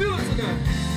feel it tonight.